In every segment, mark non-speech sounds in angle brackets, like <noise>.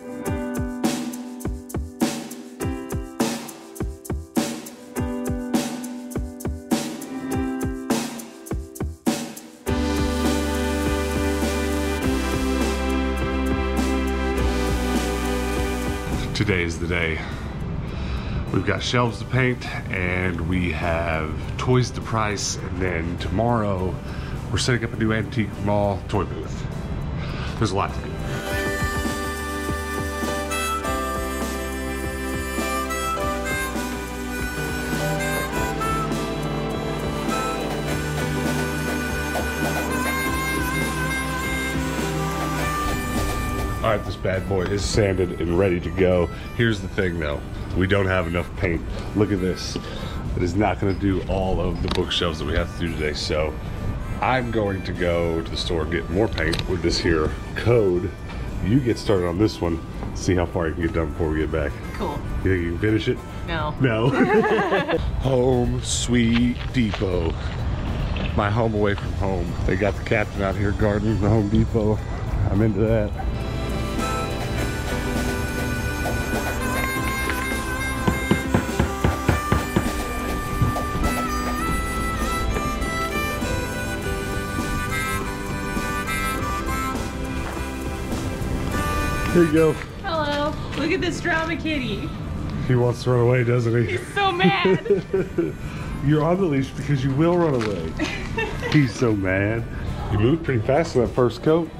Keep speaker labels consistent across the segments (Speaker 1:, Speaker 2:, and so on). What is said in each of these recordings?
Speaker 1: Today is the day. We've got shelves to paint and we have toys to price and then tomorrow we're setting up a new antique mall toy booth. There's a lot to do. All right, this bad boy is sanded and ready to go. Here's the thing though, we don't have enough paint. Look at this. It is not gonna do all of the bookshelves that we have to do today. So I'm going to go to the store and get more paint with this here code. You get started on this one, see how far you can get done before we get back.
Speaker 2: Cool.
Speaker 1: You think you can finish it?
Speaker 2: No.
Speaker 1: No. <laughs> home sweet depot. My home away from home. They got the captain out here guarding the Home Depot. I'm into that. Here you go.
Speaker 2: Hello. Look at this drama kitty.
Speaker 1: He wants to run away, doesn't he?
Speaker 2: He's so mad. <laughs>
Speaker 1: You're on the leash because you will run away. <laughs> He's so mad. You moved pretty fast in that first coat.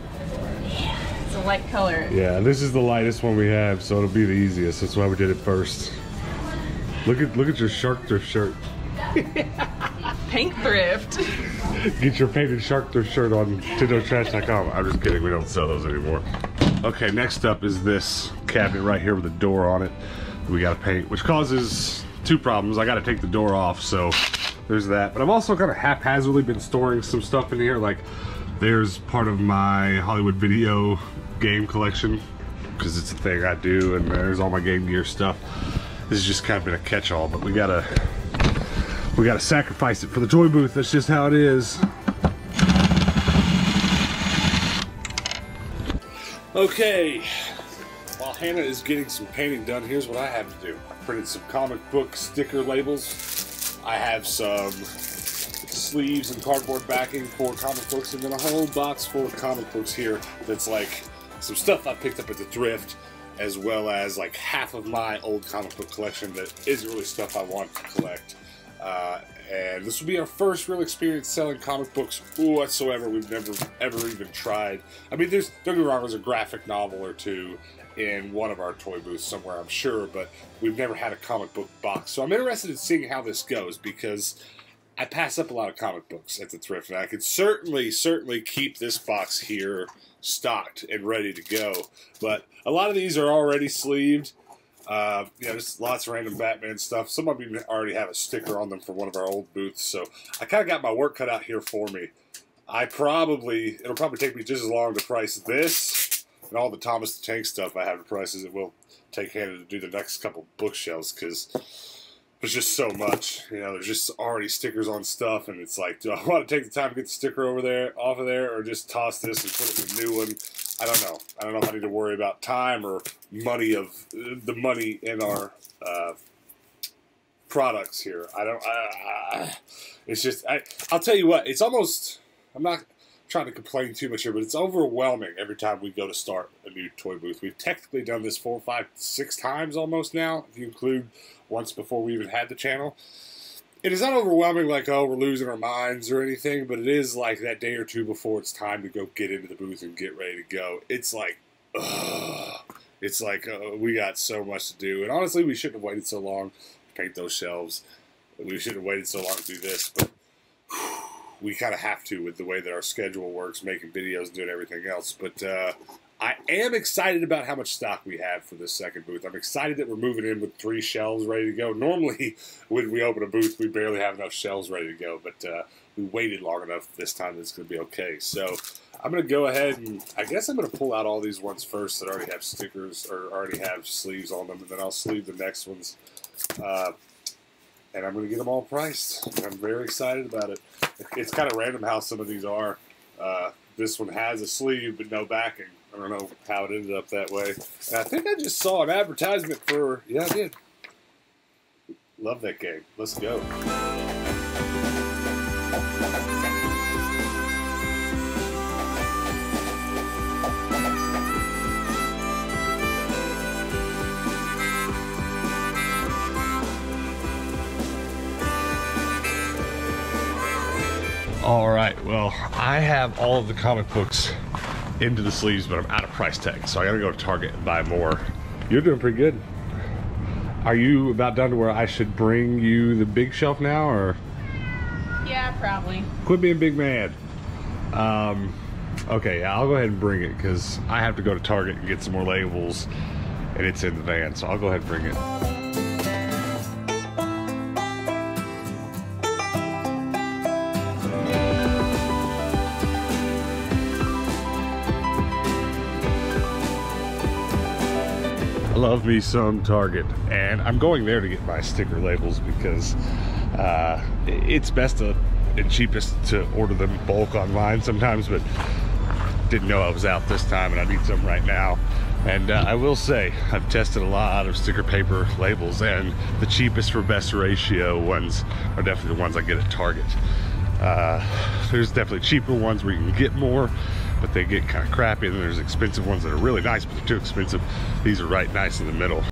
Speaker 2: it's a light color.
Speaker 1: Yeah, this is the lightest one we have, so it'll be the easiest. That's why we did it first. Look at look at your shark thrift shirt. <laughs>
Speaker 2: Pink thrift.
Speaker 1: Get your painted shark thrift shirt on TendoTrash.com. I'm just kidding, we don't sell those anymore. Okay, next up is this cabinet right here with a door on it. We gotta paint, which causes two problems. I gotta take the door off, so there's that. But I've also kind of haphazardly been storing some stuff in here. Like, there's part of my Hollywood video game collection because it's a thing I do, and there's all my Game Gear stuff. This has just kind of been a catch-all, but we gotta we gotta sacrifice it for the toy booth. That's just how it is. Okay, while Hannah is getting some painting done, here's what I have to do. I printed some comic book sticker labels. I have some sleeves and cardboard backing for comic books, and then a whole box full of comic books here that's like some stuff I picked up at the thrift, as well as like half of my old comic book collection that isn't really stuff I want to collect. Uh, and this will be our first real experience selling comic books whatsoever. We've never ever even tried. I mean, there's don't get me wrong, there's a graphic novel or two in one of our toy booths somewhere, I'm sure, but we've never had a comic book box. So I'm interested in seeing how this goes because I pass up a lot of comic books at the thrift, and I could certainly, certainly keep this box here stocked and ready to go. But a lot of these are already sleeved. Uh, yeah, there's lots of random Batman stuff. Some of them already have a sticker on them from one of our old booths, so I kind of got my work cut out here for me. I probably, it'll probably take me just as long to price this and all the Thomas the Tank stuff I have to price as it will take Hannah to do the next couple bookshelves because there's just so much. You know, there's just already stickers on stuff, and it's like, do I want to take the time to get the sticker over there, off of there, or just toss this and put it in a new one? I don't know. I don't know if I need to worry about time or money of the money in our uh, products here. I don't. I, it's just. I. I'll tell you what. It's almost. I'm not trying to complain too much here, but it's overwhelming every time we go to start a new toy booth. We've technically done this four, five, six times almost now, if you include once before we even had the channel. It is not overwhelming like, oh, we're losing our minds or anything, but it is like that day or two before it's time to go get into the booth and get ready to go. It's like, ugh. It's like, uh, we got so much to do. And honestly, we shouldn't have waited so long to paint those shelves. We shouldn't have waited so long to do this, but we kind of have to with the way that our schedule works, making videos and doing everything else. But uh, I am excited about how much stock we have for this second booth. I'm excited that we're moving in with three shelves ready to go. Normally, <laughs> when we open a booth, we barely have enough shelves ready to go, but uh, we waited long enough this time that it's going to be okay. So I'm going to go ahead and I guess I'm going to pull out all these ones first that already have stickers or already have sleeves on them, and then I'll sleeve the next ones. Uh, and I'm going to get them all priced. I'm very excited about it. It's kind of random how some of these are. Uh, this one has a sleeve but no backing. I don't know how it ended up that way. And I think I just saw an advertisement for. Yeah, I did. Love that game. Let's go. All right, well, I have all of the comic books into the sleeves, but I'm out of price tag, so I gotta go to Target and buy more. You're doing pretty good. Are you about done to where I should bring you the big shelf now, or
Speaker 2: Yeah, probably.
Speaker 1: quit being big mad? Um, okay, yeah, I'll go ahead and bring it because I have to go to Target and get some more labels, and it's in the van, so I'll go ahead and bring it. Love me some Target, and I'm going there to get my sticker labels because uh, it's best to, and cheapest to order them bulk online sometimes, but didn't know I was out this time and I need some right now. And uh, I will say, I've tested a lot of sticker paper labels, and the cheapest for best ratio ones are definitely the ones I get at Target. Uh, there's definitely cheaper ones where you can get more, but they get kind of crappy. And then there's expensive ones that are really nice, but they're too expensive. These are right nice in the middle.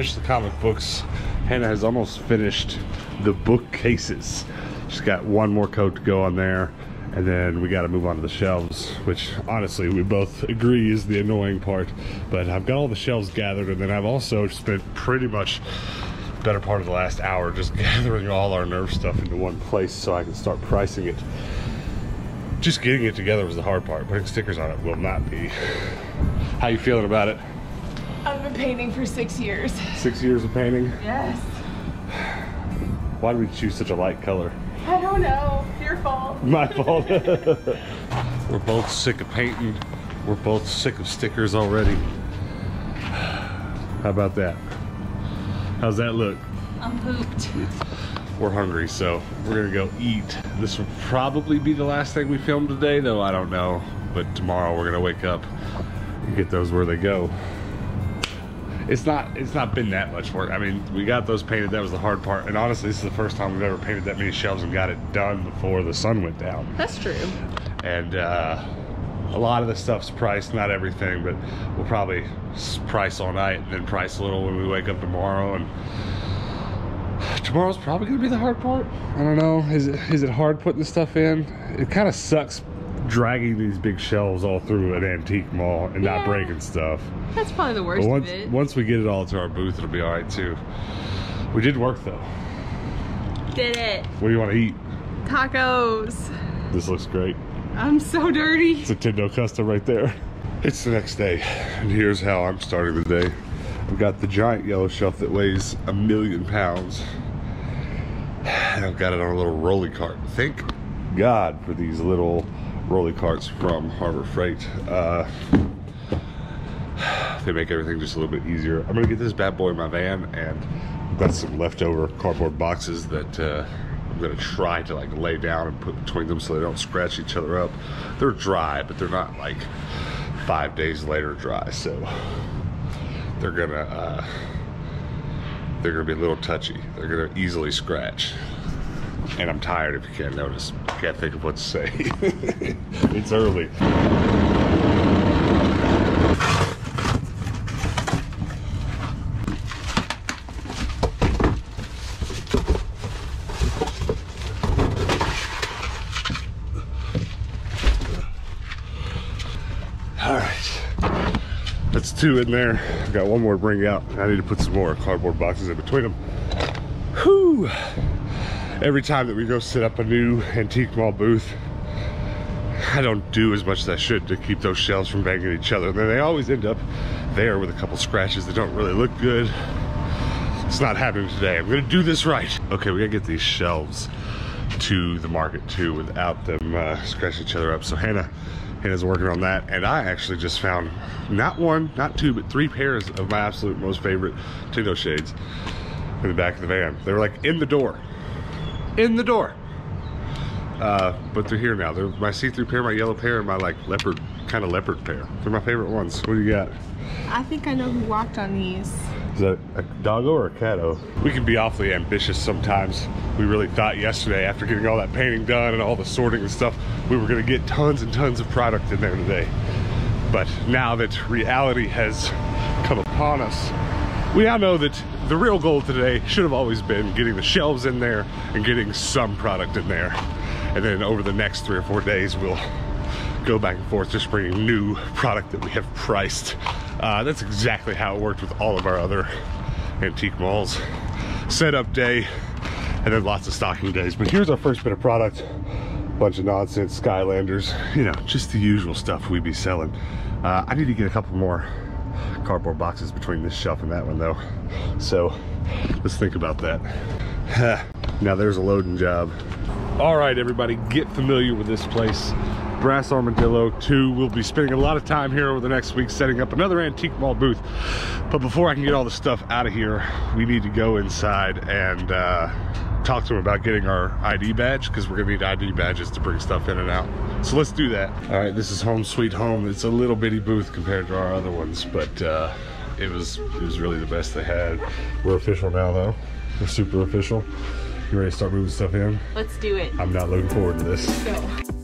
Speaker 1: Finished the comic books. Hannah has almost finished the bookcases. She's got one more coat to go on there, and then we got to move on to the shelves, which honestly we both <laughs> agree is the annoying part. But I've got all the shelves gathered, and then I've also spent pretty much better part of the last hour just <laughs> gathering all our Nerf stuff into one place so I can start pricing it. Just getting it together was the hard part. Putting stickers on it will not be. <sighs> How you feeling about it?
Speaker 2: I've been painting for six years.
Speaker 1: Six years of painting.
Speaker 2: Yes.
Speaker 1: Why did we choose such a light color?
Speaker 2: I don't know. Your fault.
Speaker 1: My fault. <laughs> We're both sick of painting. We're both sick of stickers already. How about that? How's that look?
Speaker 2: I'm pooped.
Speaker 1: We're hungry, so we're gonna go eat. This will probably be the last thing we film today, though I don't know. But tomorrow we're gonna wake up and get those where they go. It's not it's not been that much work. I mean, we got those painted, that was the hard part. And honestly, this is the first time we've ever painted that many shelves and got it done before the sun went down.
Speaker 2: That's true.
Speaker 1: and uh, a lot of the stuff's priced, not everything, but we'll probably price all night and then price a little when we wake up tomorrow. And tomorrow's probably gonna be the hard part. I don't know. Is it is it hard putting the stuff in? It kind of sucks dragging these big shelves all through an antique mall and not breaking stuff.
Speaker 2: That's probably the worst
Speaker 1: But once
Speaker 2: of it.
Speaker 1: once we get it all to our booth, it'll be all right too. We did work though.
Speaker 2: Did it.
Speaker 1: What do you want to eat?
Speaker 2: Tacos.
Speaker 1: This looks great.
Speaker 2: I'm so dirty.
Speaker 1: It's a Tendo custom right there. It's the next day, and here's how I'm starting the day. I've got the giant yellow shelf that weighs a million pounds. And I've got it on a little rolly cart. Thank God for these little rolly carts from Harbor Freight. Uh, <sighs> they make everything just a little bit easier. I'm gonna get this bad boy in my van, and I've got some leftover cardboard boxes that uh, I'm gonna try to like lay down and put between them so they don't scratch each other up. They're dry, but they're not like five days later dry, so they're gonna uh, they're gonna be a little touchy. They're gonna easily scratch. And I'm tired if you can't notice. Can't think of what to say. <laughs> it's early. All right. That's two in there. I've got one more to bring out. I need to put some more cardboard boxes in between them. Whew. Every time that we go set up a new antique mall booth, I don't do as much as I should to keep those shelves from banging each other. And then they always end up there with a couple scratches that don't really look good. It's not happening today. I'm gonna do this right. Okay, we gotta get these shelves to the market too without them uh, scratching each other up. So Hannah, Hannah's working on that. And I actually just found not one, not two, but three pairs of my absolute most favorite Tendo shades in the back of the van. They were like in the door, in the door. Uh, but they're here now. They're my see-through pair, my yellow pair, and my like leopard, kind of leopard pair. They're my favorite ones. What do you got?
Speaker 2: I think I know who walked on these.
Speaker 1: Is that a doggo or a catto? We can be awfully ambitious sometimes. We really thought yesterday, after getting all that painting done and all the sorting and stuff, we were gonna get tons and tons of product in there today. But now that reality has come upon us, we now know that the real goal today should have always been getting the shelves in there and getting some product in there. And then over the next three or four days, we'll go back and forth just bringing new product that we have priced. Uh, that's exactly how it worked with all of our other antique malls. Setup day, and then lots of stocking days. But here's our first bit of product. Bunch of nonsense, Skylanders, you know, just the usual stuff we'd be selling. Uh, I need to get a couple more cardboard boxes between this shelf and that one though. So let's think about that. <sighs> now there's a loading job. All right, everybody, get familiar with this place. Brass Armadillo 2. We'll be spending a lot of time here over the next week setting up another antique mall booth. But before I can get all the stuff out of here, we need to go inside and uh, talk to them about getting our ID badge because we're gonna need ID badges to bring stuff in and out. So let's do that. All right, this is home sweet home. It's a little bitty booth compared to our other ones, but uh, it was it was really the best they had. We're official now though. We're super official. You ready to start moving stuff in?
Speaker 2: Let's do it.
Speaker 1: I'm not looking forward to this.
Speaker 2: Go.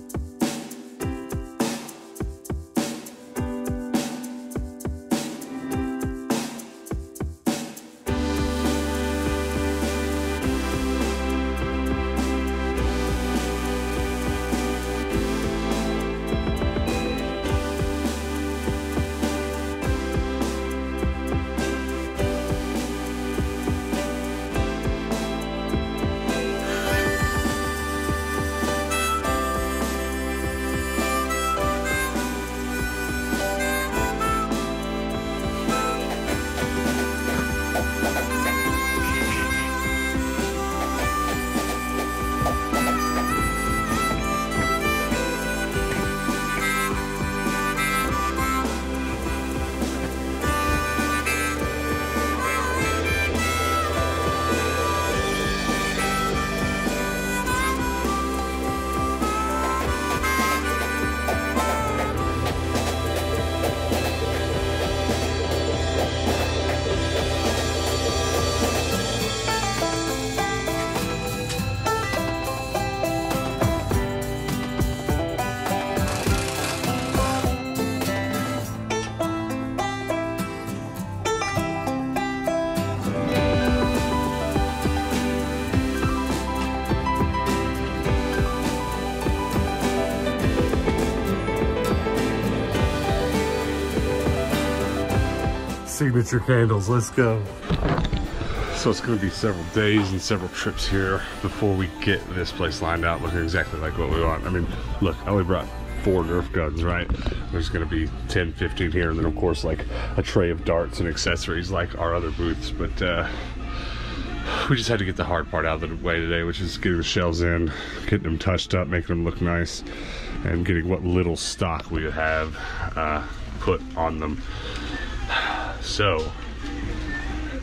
Speaker 1: Signature candles. Let's go. So it's going to be several days and several trips here before we get this place lined out looking exactly like what we want. I mean, look, I only brought four Nerf guns, right? There's going to be 10, 15 here, and then of course like a tray of darts and accessories like our other booths. But uh, we just had to get the hard part out of the way today, which is getting the shelves in, getting them touched up, making them look nice, and getting what little stock we have uh, put on them. So,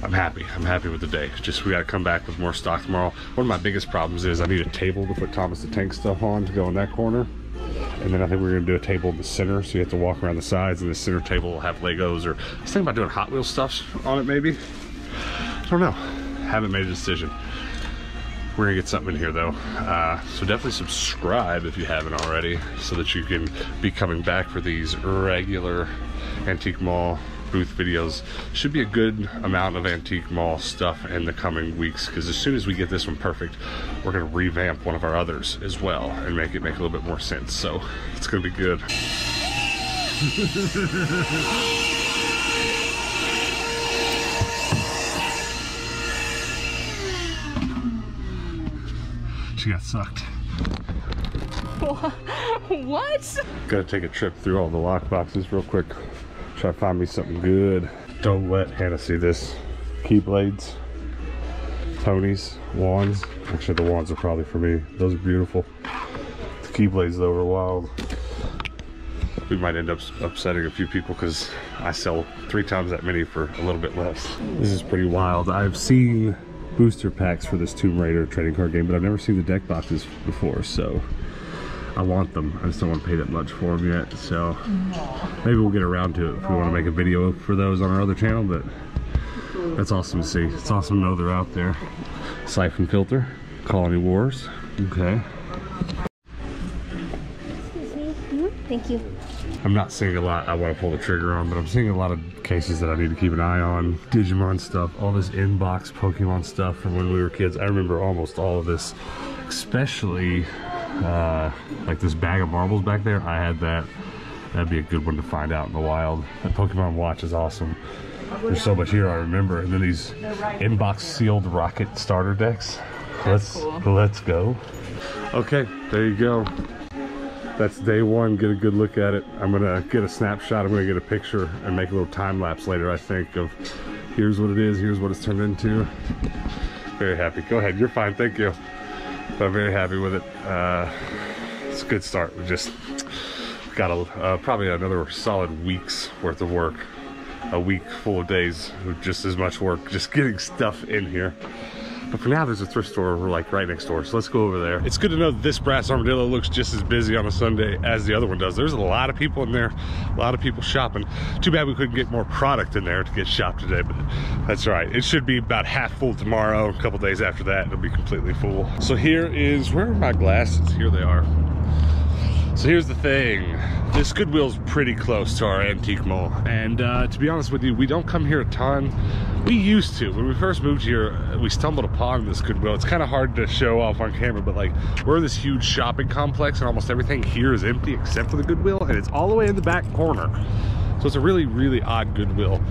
Speaker 1: I'm happy. I'm happy with the day. Just we got to come back with more stock tomorrow. One of my biggest problems is I need a table to put Thomas the Tank stuff on to go in that corner. And then I think we're to do a table in the center, so you have to walk around the sides, and the center table will have Legos, or I was thinking about doing Hot Wheels stuff on it maybe. I don't know. Haven't made a decision. We're gonna get something in here though. Uh, so definitely subscribe if you haven't already so that you can be coming back for these regular Antique Mall booth videos. Should be a good amount of Antique Mall stuff in the coming weeks because as soon as we get this one perfect, we're gonna revamp one of our others as well and make it make a little bit more sense. So it's gonna be good. <laughs> she got sucked. <laughs>
Speaker 2: what?
Speaker 1: Gotta take a trip through all the lock boxes real quick. Try to find me something good. Don't let Hannah see this. Keyblades, Tony's, wands. Actually, the wands are probably for me. Those are beautiful. The Keyblades, though, are wild. We might end up upsetting a few people because I sell three times that many for a little bit less. This is pretty wild. I've seen booster packs for this Tomb Raider trading card game, but I've never seen the deck boxes before, so I want them. I just don't want to pay that much for them yet. So maybe we'll get around to it if we want to make a video for those on our other channel. But that's awesome to see. It's awesome to know they're out there. Siphon filter, Colony Wars. Okay. Mm-hmm.
Speaker 3: Thank you.
Speaker 1: I'm not seeing a lot I want to pull the trigger on, but I'm seeing a lot of cases that I need to keep an eye on. Digimon stuff, all this inbox Pokemon stuff from when we were kids. I remember almost all of this, especially uh, like this bag of marbles back there. I had that. That'd be a good one to find out in the wild. That Pokemon watch is awesome. There's so much here I remember. And then these inbox sealed rocket starter decks. let's
Speaker 2: cool.
Speaker 1: let's go. Okay, there you go. That's day one. Get a good look at it. I'm gonna get a snapshot. I'm gonna get a picture and make a little time lapse later. I think of here's what it is. Here's what it's turned into. Very happy. Go ahead. You're fine. Thank you. But I'm very happy with it. Uh, it's a good start. We just got a uh, probably another solid week's worth of work. A week full of days just as much work, just getting stuff in here. But for now, there's a thrift store like right next door, so let's go over there. It's good to know this brass armadillo looks just as busy on a Sunday as the other one does. There's a lot of people in there, a lot of people shopping. Too bad we couldn't get more product in there to get shopped today, but that's all right. It should be about half full tomorrow. A couple days after that, it'll be completely full. So here is, where are my glasses? Here they are. So here's the thing. This Goodwill's pretty close to our antique mall. And uh, to be honest with you, we don't come here a ton. We used to. When we first moved here, we stumbled upon this Goodwill. It's kind of hard to show off on camera, but like we're in this huge shopping complex and almost everything here is empty except for the Goodwill and it's all the way in the back corner. So it's a really, really odd Goodwill.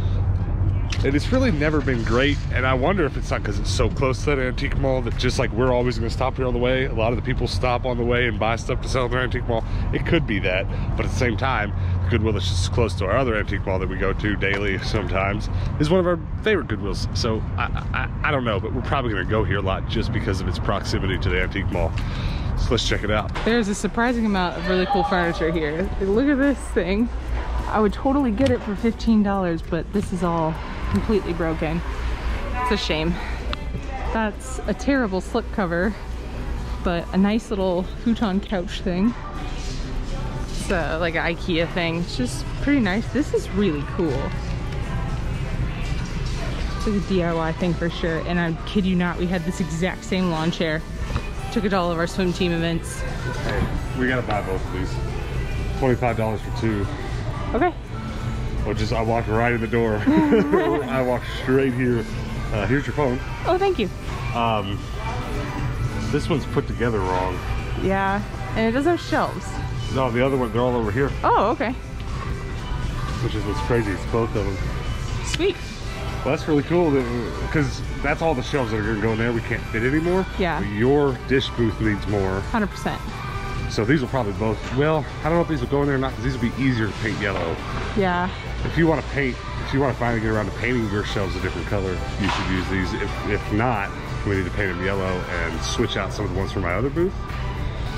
Speaker 1: And it's really never been great. And I wonder if it's not because it's so close to that antique mall that just like we're always going to stop here on the way. A lot of the people stop on the way and buy stuff to sell in their antique mall. It could be that. But at the same time, Goodwill is just close to our other antique mall that we go to daily <laughs> sometimes is one of our favorite Goodwills. So I, I, I don't know, but we're probably going to go here a lot just because of its proximity to the antique mall. So let's check it out.
Speaker 2: There's a surprising amount of really cool furniture here. Look at this thing. I would totally get it for $15, but this is all completely broken. It's a shame. That's a terrible slipcover, but a nice little futon couch thing. It's a, like an Ikea thing. It's just pretty nice. This is really cool. It's like a DIY thing for sure. And I kid you not, we had this exact same lawn chair. Took it to all of our swim team events.
Speaker 1: Hey, we got to buy both of these. $25 for two.
Speaker 2: Okay.
Speaker 1: Or just, I walked right in the door. <laughs> I walked straight here. Uh, here's your phone.
Speaker 2: Oh, thank you.
Speaker 1: Um, this one's put together wrong.
Speaker 2: Yeah, and it does have shelves.
Speaker 1: No, the other one, they're all over here,
Speaker 2: Oh, okay.
Speaker 1: which is what's crazy. It's both of them.
Speaker 2: Sweet.
Speaker 1: Well, that's really cool because that's all the shelves that are going to go in there. We can't fit anymore.
Speaker 2: Yeah.
Speaker 1: Your dish booth needs more.
Speaker 2: 100%.
Speaker 1: So these will probably both, well, I don't know if these will go in there or not because these will be easier to paint yellow.
Speaker 2: Yeah.
Speaker 1: If you want to paint, if you want to finally get around to painting your shelves a different color, you should use these. If, if not, we need to paint them yellow and switch out some of the ones from my other booth.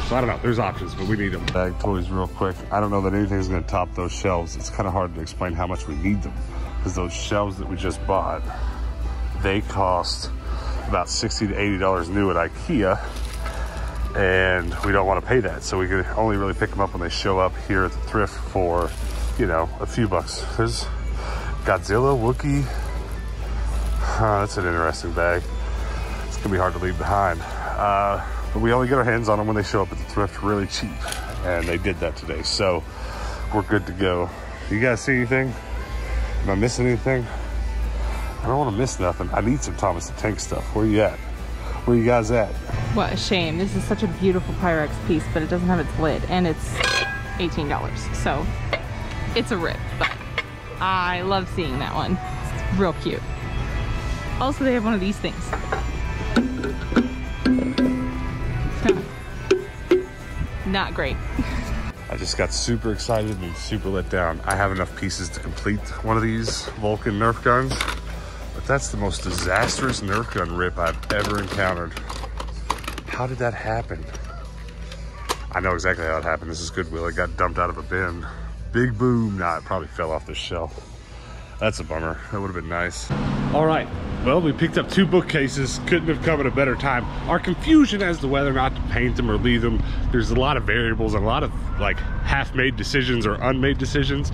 Speaker 1: So I don't know, there's options, but we need them. Bag toys real quick. I don't know that anything's gonna top those shelves. It's kind of hard to explain how much we need them because those shelves that we just bought, they cost about 60 to $80 new at Ikea and we don't want to pay that. So we can only really pick them up when they show up here at the thrift for, you know, a few bucks. There's Godzilla, Wookie. That's an interesting bag. It's gonna be hard to leave behind. Uh, but we only get our hands on them when they show up at the thrift really cheap. And they did that today. So we're good to go. You guys see anything? Am I missing anything? I don't want to miss nothing. I need some Thomas the Tank stuff. Where you at? Where you guys at?
Speaker 2: What a shame. This is such a beautiful Pyrex piece, but it doesn't have its lid, and it's $18. So it's a rip, but I love seeing that one. It's real cute. Also, they have one of these things. It's kind of not great.
Speaker 1: I just got super excited and super let down. I have enough pieces to complete one of these Vulcan Nerf guns, but that's the most disastrous Nerf gun rip I've ever encountered. How did that happen? I know exactly how it happened. This is Goodwill. It got dumped out of a bin. Big boom. Nah, it probably fell off the shelf. That's a bummer. That would have been nice. All right. Well, we picked up two bookcases. Couldn't have come at a better time. Our confusion as to whether or not to paint them or leave them, there's a lot of variables and a lot of like half-made decisions or unmade decisions.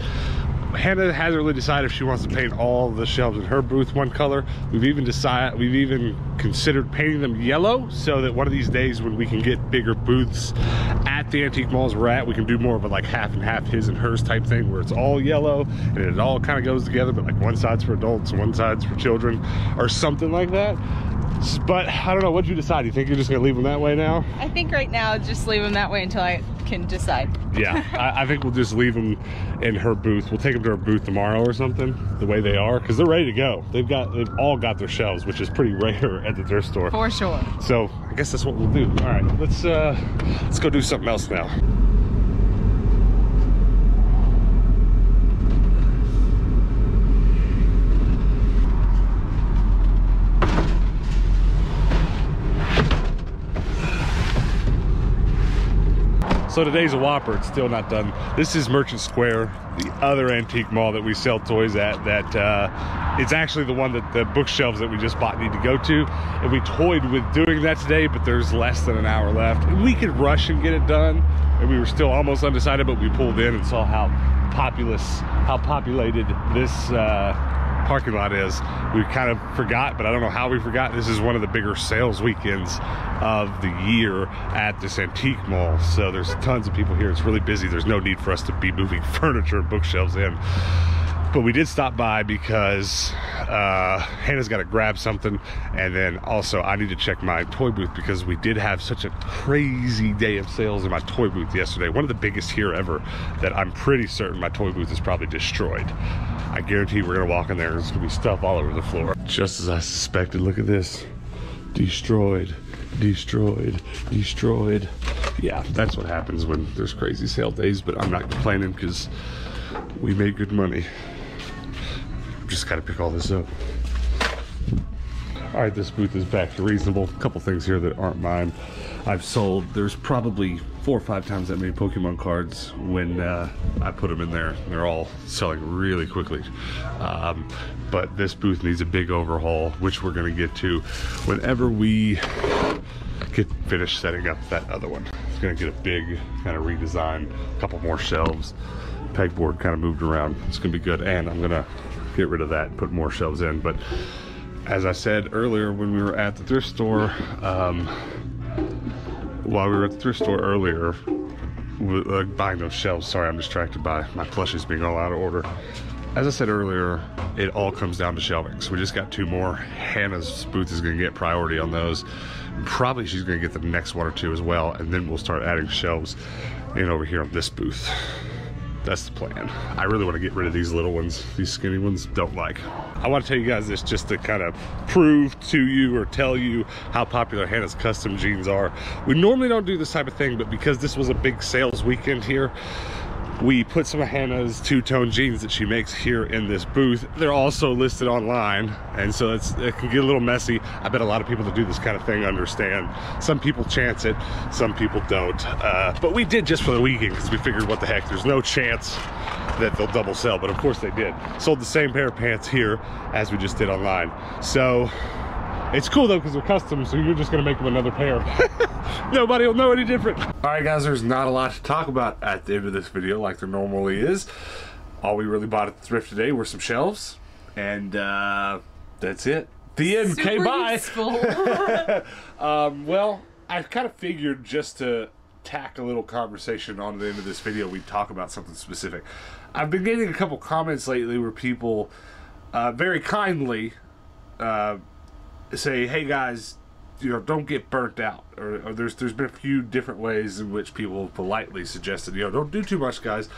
Speaker 1: Hannah hasn't really decided if she wants to paint all the shelves in her booth one color. We've even decided, we've even considered painting them yellow so that one of these days when we can get bigger booths at the antique malls we're at, we can do more of a like half and half his and hers type thing where it's all yellow and it all kind of goes together, but like one side's for adults one side's for children or something like that. But I don't know, what'd you decide? You think you're just gonna leave them that way now?
Speaker 2: I think right now just leave them that way until I can decide.
Speaker 1: yeah, <laughs> I, I, think we'll just leave them in her booth. We'll take them to her booth tomorrow or something, the way they are, because they're ready to go. They've got, they've all got their shelves, which is pretty <laughs> rare at the thrift store.
Speaker 2: For sure.
Speaker 1: So I guess that's what we'll do. All right, let's uh, let's go do something else now. So today's a Whopper, it's still not done. This is Merchant Square, the other antique mall that we sell toys at that uh, it's actually the one that the bookshelves that we just bought need to go to. And we toyed with doing that today, but there's less than an hour left. We could rush and get it done. And we were still almost undecided, but we pulled in and saw how populous, how populated this uh, parking lot is. We kind of forgot, but I don't know how we forgot. This is one of the bigger sales weekends of the year at this antique mall. So there's tons of people here. It's really busy. There's no need for us to be moving <laughs> furniture and bookshelves in. But we did stop by because uh, Hannah's got to grab something. And then also, I need to check my toy booth because we did have such a crazy day of sales in my toy booth yesterday. One of the biggest here ever that I'm pretty certain my toy booth is probably destroyed. I guarantee we're gonna walk in there and there's gonna be stuff all over the floor. Just as I suspected, look at this. Destroyed, destroyed, destroyed. Yeah, that's what happens when there's crazy sale days, but I'm not complaining because we made good money. Just gotta pick all this up. All right, this booth is back to reasonable. A couple things here that aren't mine. I've sold, there's probably four or five times that many Pokemon cards when uh, I put them in there. They're all selling really quickly. Um, but this booth needs a big overhaul, which we're gonna get to whenever we get finished setting up that other one. It's gonna get a big kind of redesign, a couple more shelves, pegboard kind of moved around. It's gonna be good. And I'm gonna get rid of that and put more shelves in. But as I said earlier when we were at the thrift store, um, while we were at the thrift store earlier, uh, buying those shelves, sorry, I'm distracted by my plushies being all out of order. As I said earlier, it all comes down to shelving. So we just got two more. Hannah's booth is going to get priority on those. Probably she's going to get the next one or two as well, and then we'll start adding shelves in over here on this booth. That's the plan. I really want to get rid of these little ones. These skinny ones don't like. I want to tell you guys this just to kind of prove to you or tell you how popular Hannah's custom jeans are. We normally don't do this type of thing, but because this was a big sales weekend here, we put some of Hannah's two-tone jeans that she makes here in this booth. They're also listed online, and so it can get a little messy. I bet a lot of people that do this kind of thing understand. Some people chance it, some people don't. Uh, but we did just for the weekend because we figured, what the heck, there's no chance that they'll double sell, but of course they did. Sold the same pair of pants here as we just did online. So it's cool though because they're custom, so you're just gonna make them another pair. <laughs> Nobody will know any different. All right, guys, there's not a lot to talk about at the end of this video like there normally is. All we really bought at the thrift today were some shelves, and uh, that's it. The end. Okay, bye. <laughs> um, well, I kind of figured just to tack a little conversation on the end of this video, we'd talk about something specific. I've been getting a couple comments lately where people uh, very kindly uh, say, "Hey guys, you know, don't get burnt out." Or, or, there's there's been a few different ways in which people politely suggested, you know, don't do too much, guys.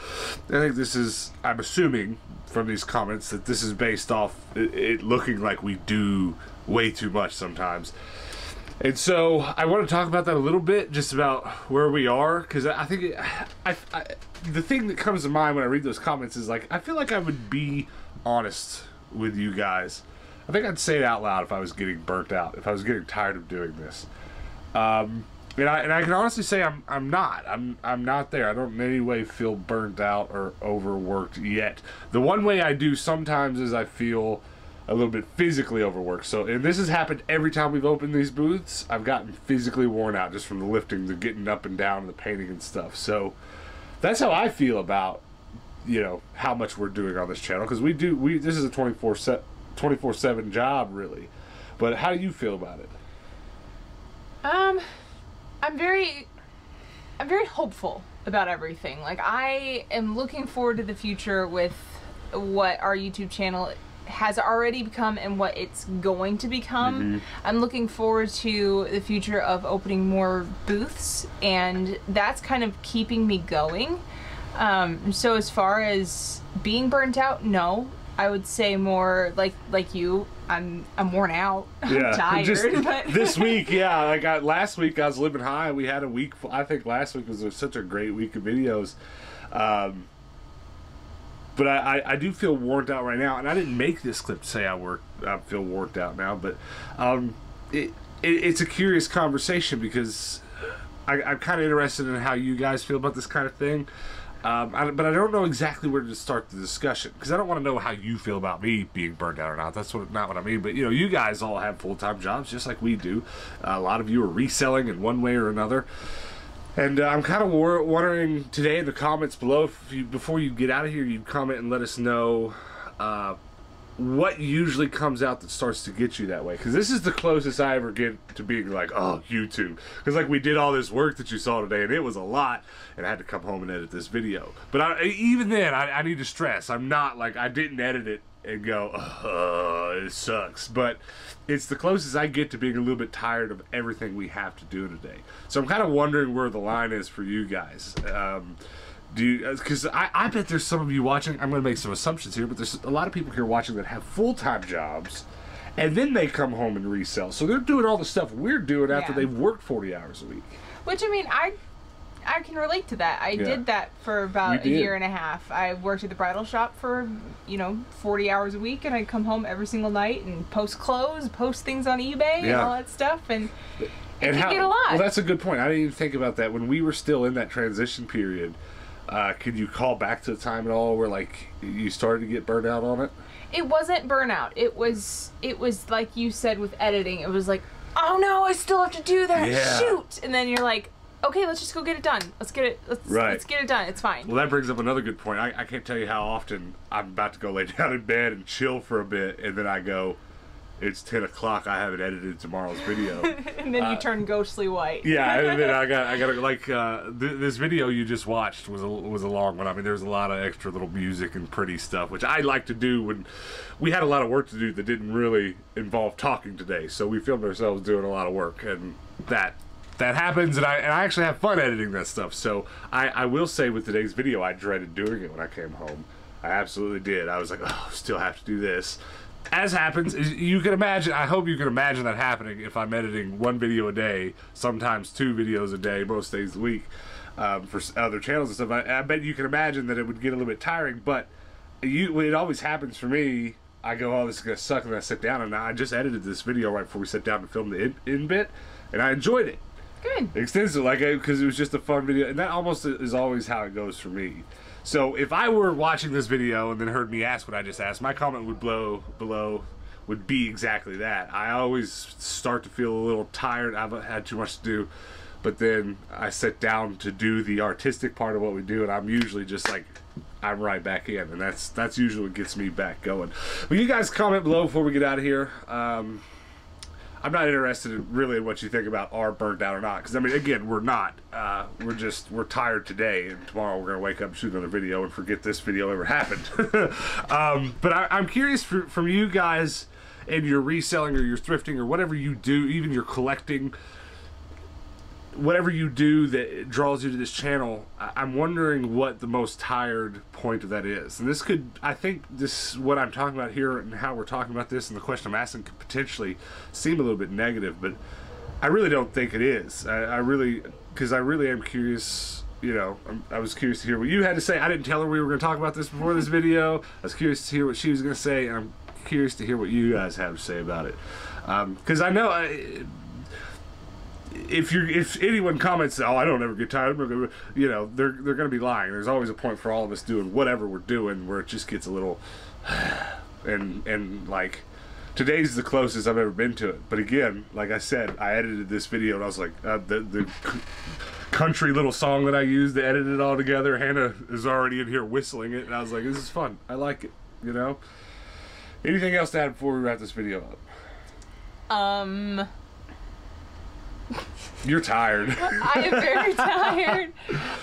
Speaker 1: I think this is, I'm assuming from these comments that this is based off it, it looking like we do way too much sometimes. And so I want to talk about that a little bit, just about where we are, because I think it, I, I, the thing that comes to mind when I read those comments is like I feel like I would be honest with you guys. I think I'd say it out loud if I was getting burnt out, if I was getting tired of doing this. Um, and I and I can honestly say I'm I'm not. I'm I'm not there. I don't in any way feel burnt out or overworked yet. The one way I do sometimes is I feel a little bit physically overworked. So, and this has happened every time we've opened these booths. I've gotten physically worn out just from the lifting, the getting up and down, the painting and stuff. So, that's how I feel about you know how much we're doing on this channel because we do we this is a 24 set 24 7 job really but how do you feel about it
Speaker 2: Um, I'm very, I'm very hopeful about everything. Like I am looking forward to the future with what our YouTube channel has already become and what it's going to become. I'm looking forward to the future of opening more booths, and that's kind of keeping me going. Um, so as far as being burnt out, no. I would say more like like you. I'm I'm worn out. <laughs> I'm tired.
Speaker 1: just <laughs>
Speaker 2: but
Speaker 1: this <laughs> week yeah i got last week i was living high we had a week i think last week was such a great week of videos um, but I, I, I do feel worn out right now and i didn't make this clip to say i work i feel worn out now but um, it, it, it's a curious conversation because I, i'm kind of interested in how you guys feel about this kind of thing um, I, but I don't know exactly where to start the discussion because I don't want to know how you feel about me being burned out or not. That's what not what I mean. But you know, you guys all have full time jobs just like we do. Uh, a lot of you are reselling in one way or another. And uh, I'm kind of wondering today in the comments below, you, before you get out of here, you'd comment and let us know uh, what usually comes out that starts to get you that way. Because this is the closest I ever get to being like, oh, YouTube. Because like we did all this work that you saw today, and it was a lot, and I had to come home and edit this video. But I, even then, I, I need to stress, I'm not like I didn't edit it and go, uh, it sucks. But it's the closest I get to being a little bit tired of everything we have to do today. So I'm kind of wondering where the line is for you guys. Um, do uh, because I, I bet there's some of you watching i'm going to make some assumptions here but there's a lot of people here watching that have full-time jobs and then they come home and resell so they're doing all the stuff we're doing after
Speaker 2: Yeah.
Speaker 1: they've worked 40 hours a week
Speaker 2: Which I mean, I I can relate to that. I
Speaker 1: Yeah.
Speaker 2: did that for about a year and a half. I worked at the bridal shop for you know 40 hours a week, and I'd come home every single night and post clothes, post things on eBay, and all that stuff. And
Speaker 1: and
Speaker 2: can get a lot.
Speaker 1: well that's a good point i didn't even think about that when we were still in that transition period uh, could you call back to the time at all where like you started to get burned out on it
Speaker 2: it wasn't burnout. It was it was like you said with editing. It was like, oh no, I still have to do that.
Speaker 1: Yeah.
Speaker 2: Shoot! And then you're like, okay, let's just go get it done. Let's get it. Let's
Speaker 1: Right.
Speaker 2: let's get it done. It's fine.
Speaker 1: Well, that brings up another good point. I, I can't tell you how often I'm about to go lay <laughs> down in bed and chill for a bit, and then I go, it's 10 o'clock. I haven't edited tomorrow's video. <laughs>
Speaker 2: and then you turn ghostly white.
Speaker 1: uh, yeah, and then I <laughs> got, I got like, uh, th- this video you just watched was a, was a long one. I mean, there's a lot of extra little music and pretty stuff, which I like to do when we had a lot of work to do that didn't really involve talking today. So we filmed ourselves doing a lot of work, and that that happens and I, and I actually have fun editing that stuff so I, I will say with today's video I dreaded doing it when I came home I absolutely did I was like oh still have to do this as happens you can imagine I hope you can imagine that happening if I'm editing one video a day sometimes two videos a day most days the week um, for other channels and stuff. I, I bet you can imagine that it would get a little bit tiring but you it always happens for me. I go, oh, this is gonna suck, and I sit down, and I just edited this video right before we sat down to film the in, in bit, and I enjoyed it
Speaker 2: Good.
Speaker 1: extensive, like because it was just a fun video, and that almost is always how it goes for me. So if I were watching this video and then heard me ask what I just asked, my comment would blow below would be exactly that. I always start to feel a little tired. I've had too much to do, but then I sit down to do the artistic part of what we do, and I'm usually just like I'm right back in, and that's that's usually what gets me back going. Will you guys comment below before we get out of here? Um, I'm not interested in really in what you think about our burnt out or not. Because I mean, again, we're not. Uh, we're just we're tired today, and tomorrow we're gonna wake up, shoot another video, and forget this video ever happened. <laughs> um, but I, I'm curious for, from you guys and your reselling or your thrifting or whatever you do, even your collecting, whatever you do that draws you to this channel, I'm wondering what the most tired point of that is. And this could, I think, this what I'm talking about here and how we're talking about this and the question I'm asking could potentially seem a little bit negative, but I really don't think it is. I, I really, because I really am curious. You know, I'm, I was curious to hear what you had to say. I didn't tell her we were going to talk about this before this video. I was curious to hear what she was going to say, and I'm curious to hear what you guys have to say about it. Um, because I know I, if you if anyone comments, oh, I don't ever get tired, you know, they're they're going to be lying. There's always a point for all of us doing whatever we're doing where it just gets a little, <sighs> and and like today's the closest I've ever been to it. But again, like I said, I edited this video and I was like, uh, the the country little song that I used to edit it all together. Hannah is already in here whistling it, and I was like, this is fun. I like it. You know. Anything else to add before we wrap this video up?
Speaker 2: Um,
Speaker 1: You're tired.
Speaker 2: I am very <laughs> tired.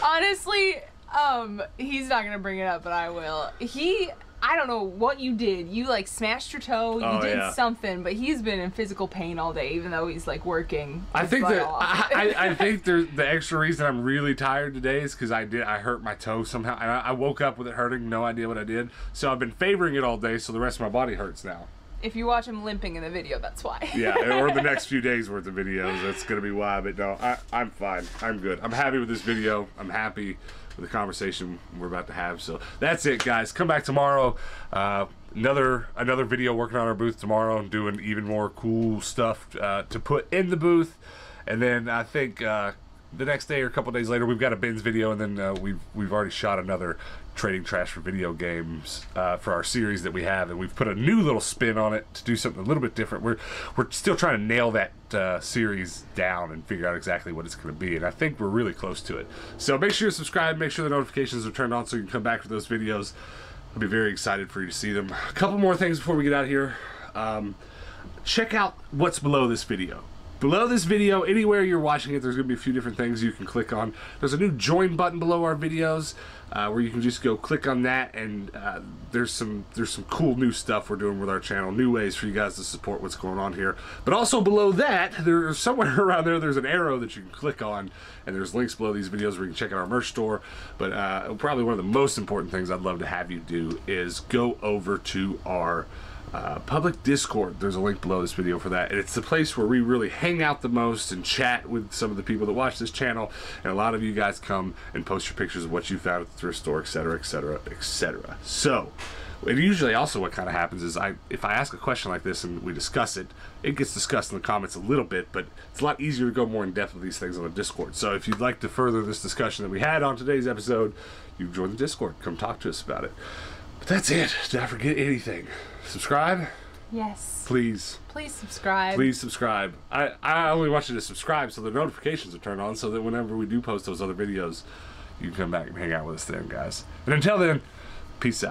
Speaker 2: Honestly, um, he's not gonna bring it up, but I will. He, I don't know what you did. You like smashed your toe. You
Speaker 1: Oh,
Speaker 2: did
Speaker 1: yeah.
Speaker 2: something, but he's been in physical pain all day, even though he's like working.
Speaker 1: I think that. I, I, I <laughs> think there's the extra reason I'm really tired today is because I did I hurt my toe somehow. And I, I woke up with it hurting, no idea what I did. So I've been favoring it all day, so the rest of my body hurts now.
Speaker 2: If you watch him limping in the video, that's why.
Speaker 1: Yeah, <laughs> or the next few days worth of videos. That's gonna be why. But no, I, I'm fine. I'm good. I'm happy with this video. I'm happy with the conversation we're about to have. So that's it, guys. Come back tomorrow. Uh, another another video working on our booth tomorrow, and doing even more cool stuff uh, to put in the booth. And then I think uh, the next day or a couple days later, we've got a bins video, and then uh, we've we've already shot another trading trash for video games uh, for our series that we have, and we've put a new little spin on it to do something a little bit different. We're we're still trying to nail that uh, series down and figure out exactly what it's going to be, and I think we're really close to it. So make sure you subscribe, make sure the notifications are turned on so you can come back for those videos. I'll be very excited for you to see them. A couple more things before we get out of here. Um, check out what's below this video. Below this video, anywhere you're watching it, there's going to be a few different things you can click on. There's a new join button below our videos uh, where you can just go click on that, and uh, there's some there's some cool new stuff we're doing with our channel, new ways for you guys to support what's going on here. But also below that, there's somewhere <laughs> around there, there's an arrow that you can click on, and there's links below these videos where you can check out our merch store. But uh, probably one of the most important things I'd love to have you do is go over to our uh, public Discord. There's a link below this video for that. And it's the place where we really hang out the most and chat with some of the people that watch this channel. And a lot of you guys come and post your pictures of what you found at the thrift store, etc., etc., etc. So, and usually also what kind of happens is I, if I ask a question like this and we discuss it, it gets discussed in the comments a little bit, but it's a lot easier to go more in depth with these things on the Discord. So if you'd like to further this discussion that we had on today's episode, you join the Discord. Come talk to us about it. But that's it. Did I forget anything? Subscribe,
Speaker 2: Yes.
Speaker 1: please.
Speaker 2: Please subscribe.
Speaker 1: Please subscribe. I, I only want you to subscribe so the notifications are turned on so that whenever we do post those other videos, you can come back and hang out with us then, guys. And until then, peace out.